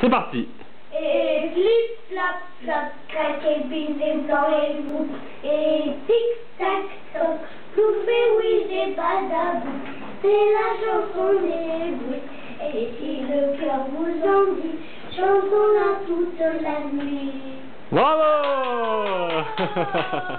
C'est parti. Et flip, flap, flap, crac et bise et blanc et bouc. Et tic, tac, toc, plouf et oui, j'ai pas d'abou. C'est la chanson des bruits. Et si le cœur vous en dit, chantons-la toute la nuit. Bravo